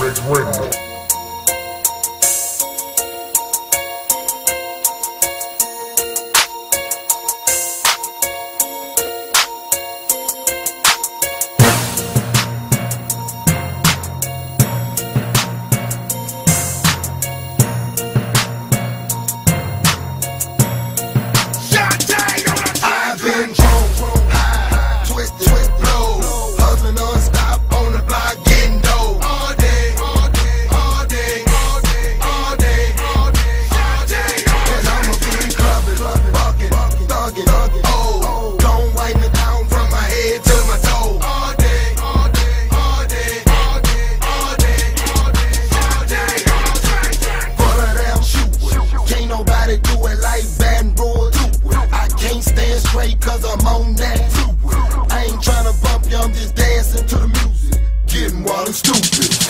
Rex Radio. Nobody do it like Baton Rouge. I can't stand straight cause I'm on that fluid. I ain't tryna bump you, I'm just dancing to the music. Getting wild and stupid.